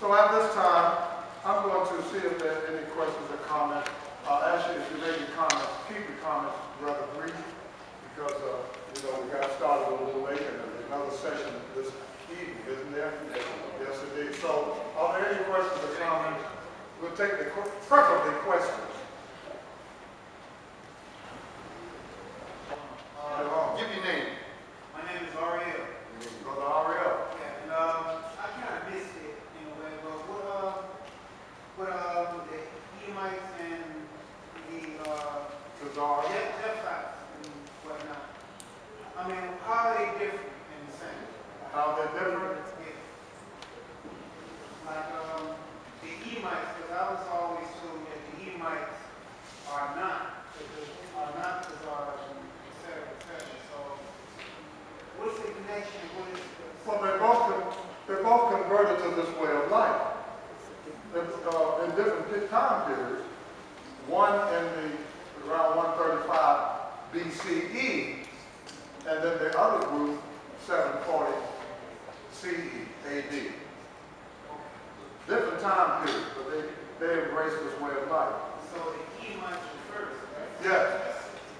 So at this time, I'm going to see if there are any questions or comments. Uh, actually, if you make your comments, keep your comments rather brief, because, uh, you know, we got started a little late, and there's another session this evening, isn't there? Yes, indeed. So, are there any questions or comments? We'll take the, preferably questions. Uh, give your name. My name is Ariel. Brother Ariel. Yeah, and um, I kind of missed it in a way, but what uh, what um, the Edomites and the uh, Khazar. Jep- Japhites and whatnot. I mean, how are they different in the same? How they're different? Yeah. Like um, the Edomites, because I was always told that the Edomites are not, are not Khazars and et cetera, et cetera. So, what's the connection? What is Well, they both, con- they both converted to this way of life. In, uh, in different pe- time periods. One in the, around 135 BCE, and then the other group, 740 CE, AD. Different time periods, but they, they embraced this way of life. So the Edomites were first, right? Yes,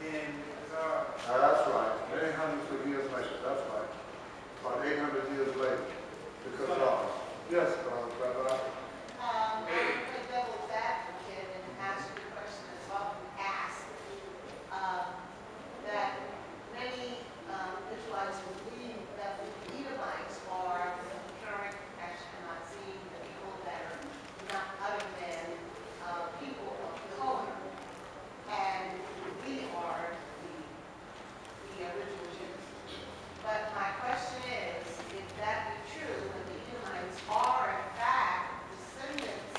Then uh, that's right, many hundreds of years later, that's right. About 800 years later, because, uh, yes, uh, Rabbi. Um, I'm going to double advocate and ask you a question that's often asked. Um, that many, um, Israelites believe that the Edomites are the current Ashkenazi, the people that are not other than, uh, people of color. And we are the, the original Jews. But my question is, if that be true, and the Edomites are in fact descendants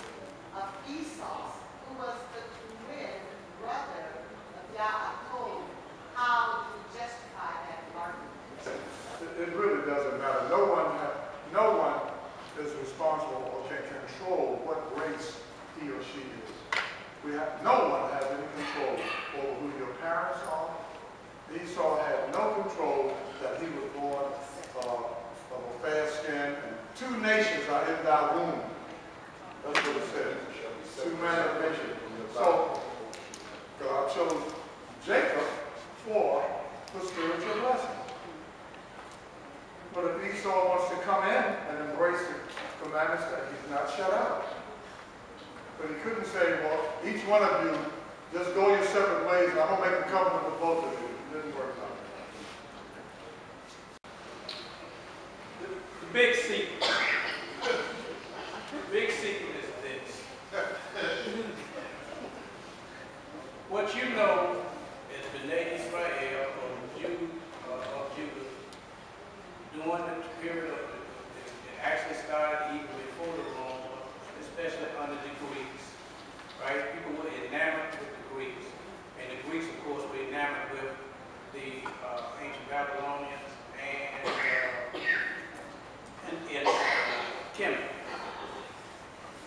of Esau, who was the twin brother of Yaakov, how do you justify that argument? It, it really doesn't matter. No one, ha- no one is responsible or can control what race he or she is. We have, no one has any control over who your parents are. Esau had no control that he was born uh, of a fair skin, and two nations are in thy That's what it says. Two men of nations. So God chose Jacob for the spiritual blessing. But if Esau wants to come in and embrace the commandments, that he's not shut out. But he couldn't say, well, each one of you, just go your separate ways, and I'm gonna make a covenant with both of you. It didn't work out. The big secret, the big secret is this. What you know is B'nai Israel, or Jew, uh, of Judah, during the period of, the- it actually started even before the Rome, especially under the Greeks, right? People were enamored with the Greeks. And the Greeks, of course, were enamored with the uh, ancient Babylonians and, uh, and, and uh, Kemet.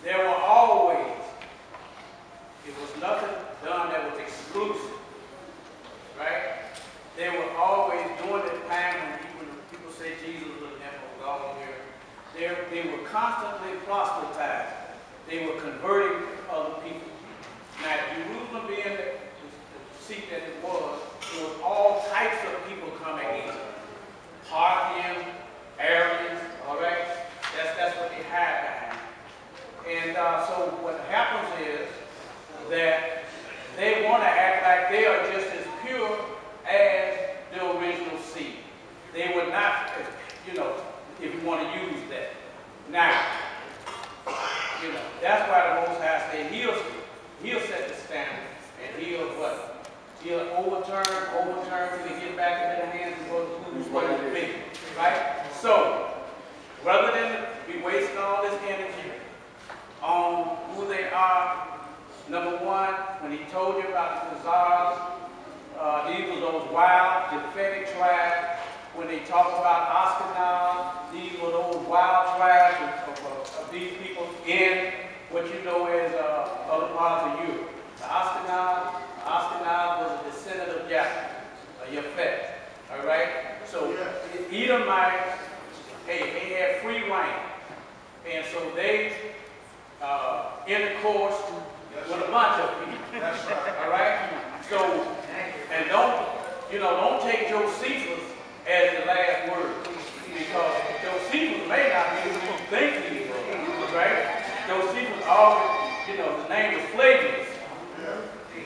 There were always, it was nothing done that was exclusive, right? There were always, during the time when people, people say Jesus was an emperor, God here, they, they were constantly proselytizing. They were converting other people. Now, Jerusalem being the, the seat that it was, there was all types of people coming in. Parthians, Arians, all right? That's, that's what they had behind. And uh, so what happens is that they want to act like they are just as pure as the original seed. They would not, you know, if you want to use that. Now, you know, that's why the Most High said he'll, he'll set the standard and he'll what? He'll overturn, overturn till they get back into the hands of those who's what it be, right? So, rather than be wasting all this energy on who they are, number one, when he told you about the Khazars, uh, these were those wild, Japhetic tribes. When they talk about Ashkenaz, these were those wild tribes of, of, of these people in what you know as uh, other parts of Europe. The Ashkenaz, Ashkenaz was a descendant of Japheth, uh, Japhet. All right? So, Edomites, hey, they had free reign. And so they, uh, intercourse with a bunch of people. That's right. All right? So, and don't, you know, don't take Josephus as the last word. Because Josephus may not be who you think he was, right? Josephus always, you know, his name was Flavius.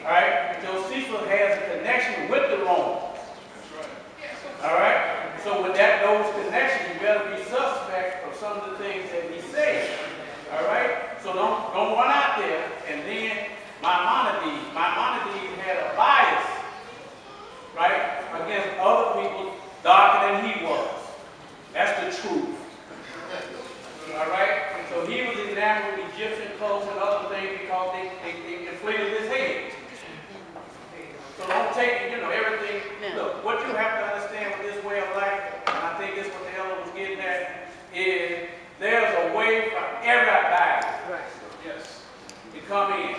All right? Josephus has a connection with the Romans. All right? So with that, those connections, you better be suspect of some of the things that he says. All right? So don't, don't run out and then Maimonides, Maimonides had a bias, right, against other people darker than he was. That's the truth. All right? So he was enamored with Egyptian clothes and other things because they, they, they inflated his head. So don't take, you know, everything. Look, what you have to understand with this way of life, and I think this is what the elder was getting at, is there's a way for everybody Yes. to come in.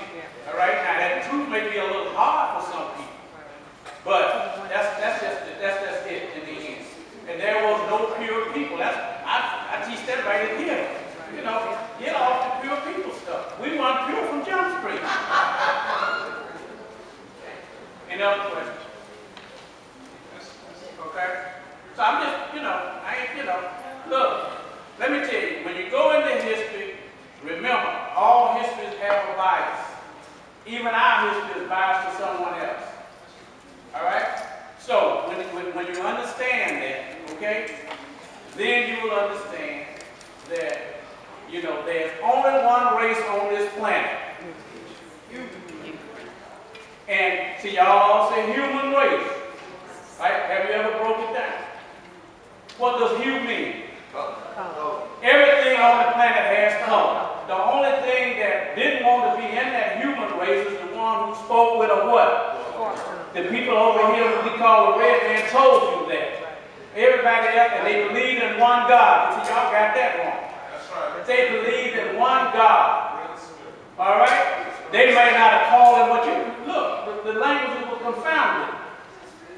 All right? Now, that truth may be a little hard for some people, but that's, that's just, that's just it in the end. And there was no pure people. That's, I, I teach that right in here. You know, get off the pure people stuff. We want pure from Jump Street. Any other questions? Okay? So I'm just, you know, I ain't, you know, look, let me tell you, when you go into history, remember, all bias. Even our history is biased to someone else. All right? So, when, when, when you understand that, okay, then you will understand that, you know, there's only one race on this planet. And see, y'all all say human race. Right? Have you ever broke it down? What does hue mean? Color. Everything on the planet has color. The only thing that didn't want to be in that human race is the one who spoke with a what? The people over here who we call the red man told you that. Everybody else, and they believe in one God. Y'all got that wrong. They believe in one God. All right? They may not have called it what you, look, the, the languages were confounded.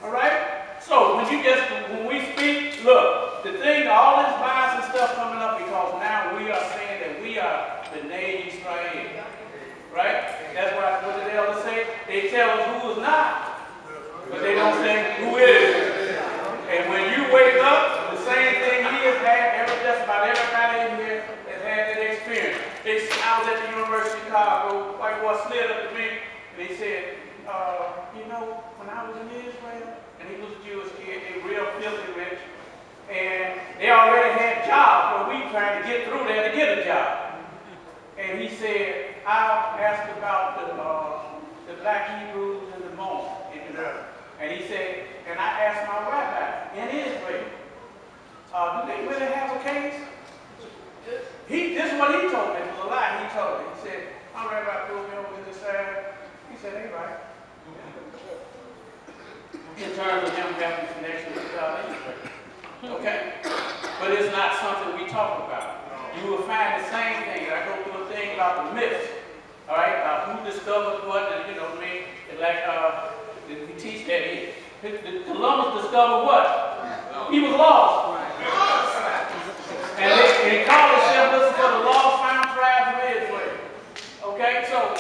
All right? So when you just, when we speak, look, the thing, all this bias and stuff coming up because now we are saying that we are the name Israel. Right? That's what, what did the elders say? They tell us who is not, but they don't say who is. And when you wake up, the same thing he has had, every, just about everybody in here has had that experience. I was at the University of Chicago, white boy slid up to me, and he said, uh, you know, when I was in Israel, and he was a Jewish kid, they real filthy rich, and they already had jobs, but we trying to get through there to get a job. And he said, I asked about the, uh, the black Hebrews and the. Yeah. And he said, and I asked my rabbi in Israel, uh, do they really have a case? He, this is what he told me, it was a lie he told me. He said, my rabbi pulled me over to the side. He said, hey, right. In terms of him having connection with God Israel. Okay? But it's not something we talk about. You will find the same thing, I go through a thing about the myths. All right, about who discovered what, and you know, what I mean, and like, uh, we teach that here. Columbus discovered what? He was lost. And they, they called themselves, listen for the lost found tribes of Israel. Okay, so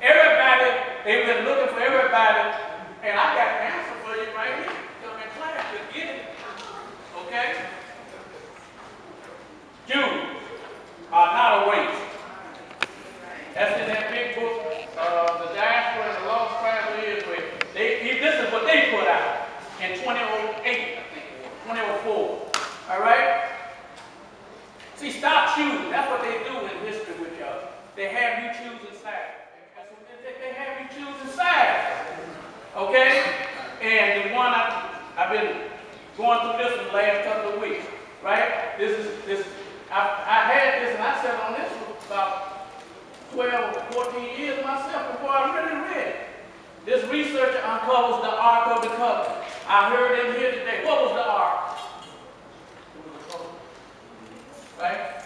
everybody, they've been looking for everybody, and I got an answer for you right here. Come in class, you'll get it. Okay? Jews are not a race. That's in that big book, uh, The Diaspora and the Lost Tribes of Israel. They, this is what they put out in 2008, I think, it was, 2004. All right? See, stop choosing. That's what they do in history with y'all. They have you choosing sides. They have you choosing sides. Okay? And the one I, I've been going through this for the last couple of weeks, right? This is, this, I, I had this and I sat on this for about 12 or 14 years myself before I really read it. This researcher uncovers the Ark of the Covenant. I heard in here today, what was the Ark? It was a boat, Right?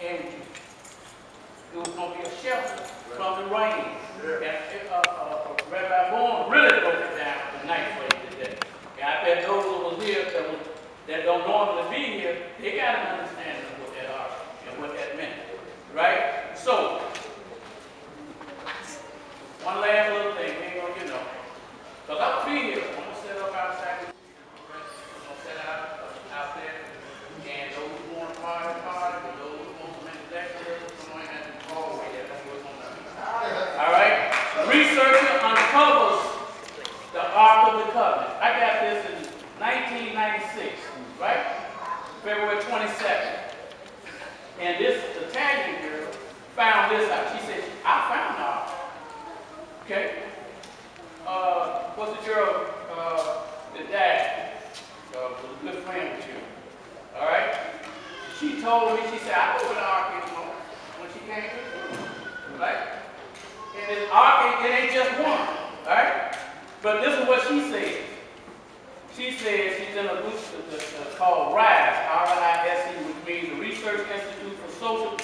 And it was going to be a shelter from the rain. Yeah. And uh, uh, uh, Rabbi Bourne really broke it down the nice way today. And I bet those that don't normally be here, they got an understanding of what that are and what that meant, right? So out. She said, I found out. Okay? Uh, what's the girl, uh, that died? Uh, was a good friend with you. All right? She told me, she said, I know where the when she came to Right? And this ark, it ain't just one. All right? But this is what she said. She said she's in a group called RISE, R-I-S-E, which means the Research Institute for Social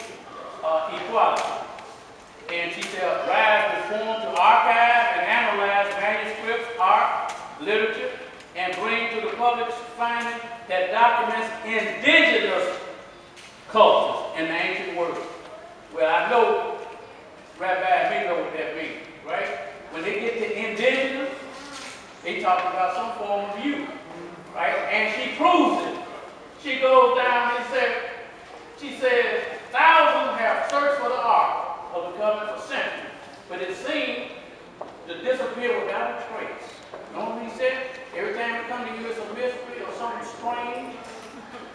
uh, Equality. And she said RISE was formed to archive and analyze manuscripts, art, literature, and bring to the public's finding that documents indigenous cultures in the ancient world. Well, I know Rabbi me know what that means, right? When they get to indigenous, they talking about some form of you, right? And she proves it. She goes down and says, she says, thousands have searched for the ark of the covenant for centuries, but it seemed to disappear without a trace. You know what he said? Every time it come to you, it's a mystery or something strange.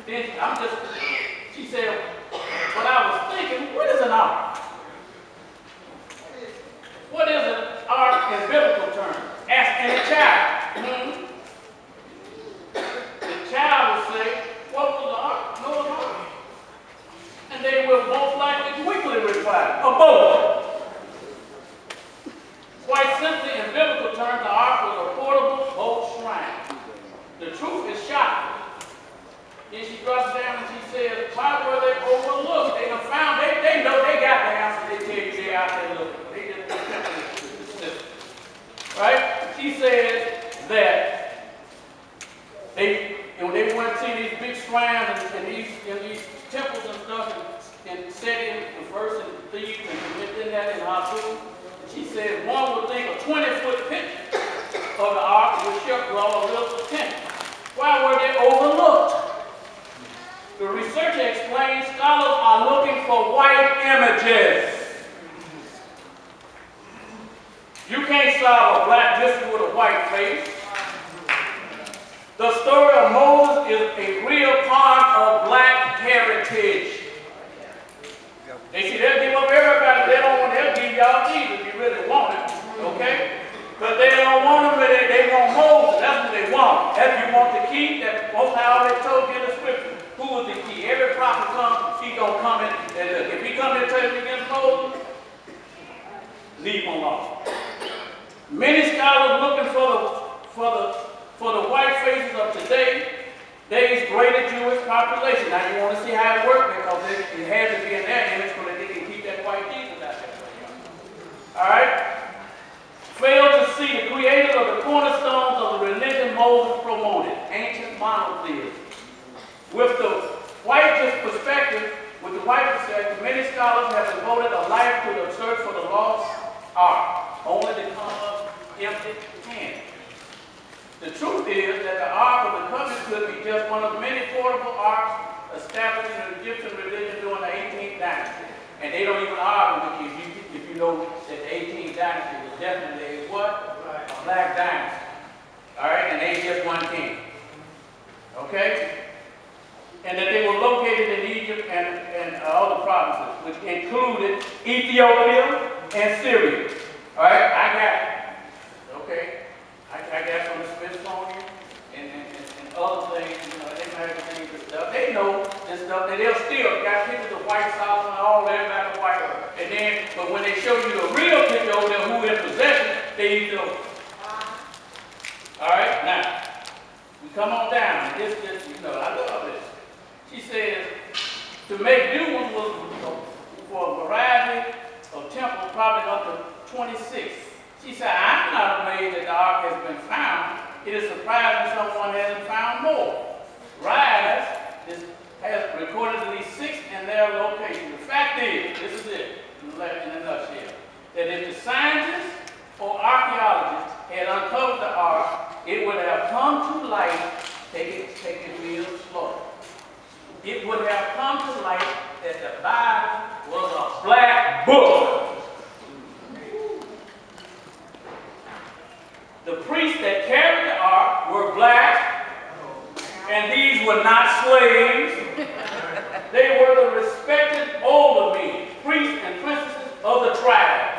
Then I'm just, she said, but I was thinking, what is an ark? What is an ark in biblical terms? Asking a child. Hmm? The child will say, what was the ark? Noah's ark. And they will most likely quickly reply, a boat. Quite simply, in biblical terms, the ark was a portable boat shrine. The truth is shocking. Then she drops down and she says, why were they overlooked? They done found, they, they know they got the answer. They tell you they out there looking. They just they simply the system. Right? She says that they, and when they went to see these big shrines and, and these, and these temples and stuff and, and set in the first and Thebes and that in Habu, she said one would think a 20-foot picture of the ark would draw a little attention. Why were they overlooked? The researcher explains scholars are looking for white images. You can't solve a black mystery with a white face. The story of Moses is a real part of black heritage. They see, they'll give up everybody. They don't want, they'll give y'all Jesus if you really want it. Okay? But they don't want him, they, they want Moses. That's what they want. If you want the key, that most I already told you in the scripture. Who is the key? Every prophet comes, he gonna come in and look. If he come in and tell you against Moses, leave him alone. Many scholars looking for the for the for the white faces of today, day's greater Jewish population. Now you want to see how it works because it, it has to be in their image so that they can keep that white Jesus out there. All right. Fail to see the creator of the cornerstones of the religion Moses promoted, ancient monotheism. With the white perspective, with the white perspective, many scholars have devoted a life to the search for the lost ark, only to come up empty-handed. The truth is that the Ark of the Covenant could be just one of the many portable arks established in the Egyptian religion during the 18th dynasty. And they don't even argue with you if you, if you know that the 18th dynasty was definitely a what? A black dynasty. All right, and they just one king. Okay? And that they were located in Egypt and, and uh, other provinces, which included Ethiopia and Syria. All right, I got it. Okay? I, got from the Smithsonian and, and, and, other things, you know, they magazines and stuff. They know this stuff, that they'll still got pictures of White Sox and all that about the white. And then, but when they show you the real picture over there, who in possession, they use those. All right, now, we come on down. This, this, you know, I love this. She says, to make new ones was for a variety of temples, probably up to 26. She said, I'm not amazed that the ark has been found. It is surprising someone hasn't found more. Rise is, has recorded at least six in their location. The fact is, this is it, in a a nutshell, that if the scientists or archaeologists had uncovered the ark, it would have come to light, take it, take it real slow. It would have come to light that the Bible The priests that carried the ark were black, and these were not slaves. they were the respected older men, priests and princesses of the tribe.